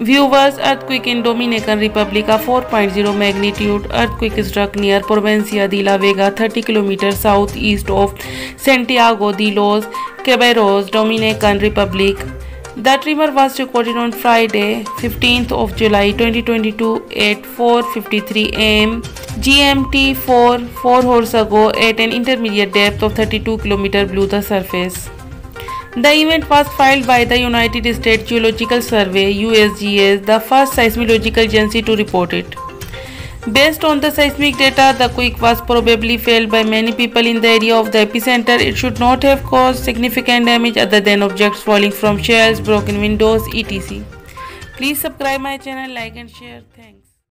Viewers earthquake in Dominican Republic 4.0 point zero magnitude earthquake struck near Provincia de la Vega 30 kilometre south east of Santiago de los Caballeros Dominican Republic the tremor was recorded on Friday 15th of July 2022 at 4:53 am GMT 4 4 hours ago at an intermediate depth of 32 km below the surface. The event was filed by the United States Geological Survey USGS, the first seismological agency to report it. Based on the seismic data, the quake was probably felt by many people in the area of the epicenter. It should not have caused significant damage other than objects falling from shelves, broken windows, etc. Please subscribe my channel, like and share. Thanks.